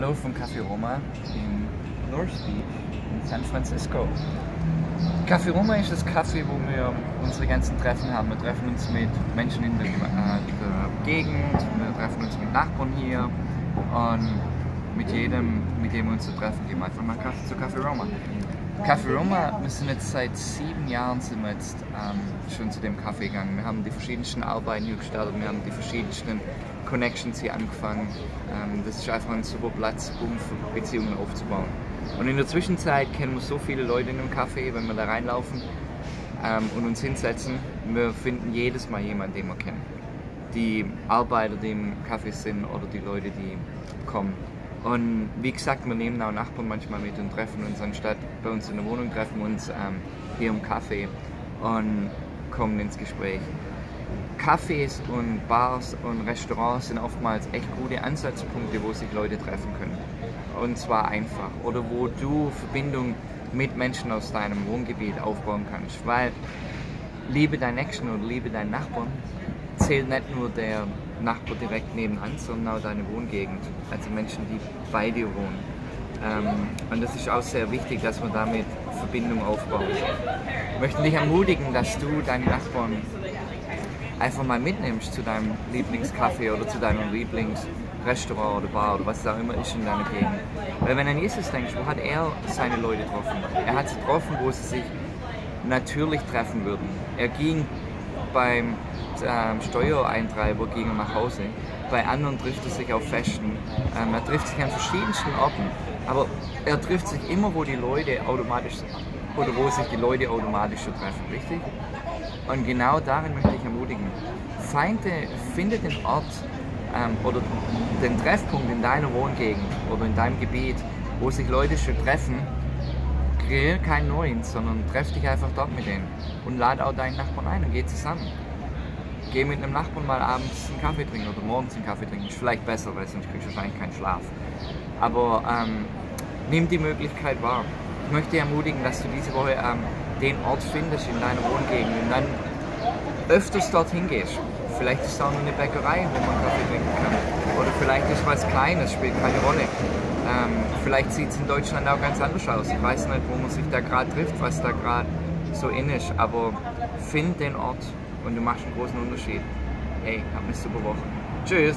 Hallo vom Café Roma in North Beach in San Francisco. Café Roma ist das Café, wo wir unsere ganzen Treffen haben. Wir treffen uns mit Menschen in der, äh, der Gegend, wir treffen uns mit Nachbarn hier und mit jedem, mit dem wir uns zu treffen gehen. Einfach mal zu Café Roma. Café Roma, wir sind jetzt seit sieben Jahren sind wir jetzt ähm, schon zu dem Café gegangen. Wir haben die verschiedensten Arbeiten hier gestartet, wir haben die verschiedensten Connections hier angefangen. Ähm, das ist einfach ein super Platz, um Beziehungen aufzubauen. Und in der Zwischenzeit kennen wir so viele Leute in dem Café, wenn wir da reinlaufen ähm, und uns hinsetzen, wir finden jedes Mal jemanden, den wir kennen. Die Arbeiter, die im Café sind oder die Leute, die kommen. Und wie gesagt, wir nehmen auch Nachbarn manchmal mit und treffen uns anstatt bei uns in der Wohnung, treffen uns ähm, hier im Café und kommen ins Gespräch. Cafés und Bars und Restaurants sind oftmals echt gute Ansatzpunkte, wo sich Leute treffen können. Und zwar einfach. Oder wo du Verbindung mit Menschen aus deinem Wohngebiet aufbauen kannst. Weil liebe deinen Nächsten oder liebe deinen Nachbarn zählt nicht nur der Nachbar direkt nebenan, sondern auch deine Wohngegend, also Menschen, die bei dir wohnen. Ähm, und das ist auch sehr wichtig, dass man damit Verbindung aufbaut. Ich möchte dich ermutigen, dass du deine Nachbarn einfach mal mitnimmst zu deinem Lieblingscafé oder zu deinem Lieblingsrestaurant oder Bar oder was es auch immer ist in deiner Gegend. Weil wenn du an Jesus denkst, wo hat er seine Leute getroffen? Er hat sie getroffen, wo sie sich natürlich treffen würden. Er ging beim ähm, Steuereintreiber ging nach Hause. Bei anderen trifft er sich auf Festen. Ähm, er trifft sich an verschiedensten Orten. Aber er trifft sich immer, wo die Leute automatisch oder wo sich die Leute automatisch treffen, richtig? Und genau darin möchte ich ermutigen. Feinde, finde den Ort ähm, oder den Treffpunkt in deiner Wohngegend oder in deinem Gebiet, wo sich Leute schon treffen. Kreier keinen neuen, sondern treff dich einfach dort mit denen und lade auch deinen Nachbarn ein und geh zusammen geh mit einem Nachbarn mal abends einen Kaffee trinken oder morgens einen Kaffee trinken. Ist vielleicht besser, weil sonst kriegst du wahrscheinlich keinen Schlaf. Aber ähm, nimm die Möglichkeit wahr. Ich möchte dich ermutigen, dass du diese Woche ähm, den Ort findest in deiner Wohngegend und dann öfters dorthin gehst. Vielleicht ist es auch nur eine Bäckerei, wo man Kaffee trinken kann. Oder vielleicht ist was Kleines, spielt keine Rolle. Ähm, vielleicht sieht es in Deutschland auch ganz anders aus. Ich weiß nicht, wo man sich da gerade trifft, was da gerade so in ist. Aber find den Ort und du machst einen großen Unterschied. Hey, hab eine super Woche. Tschüss!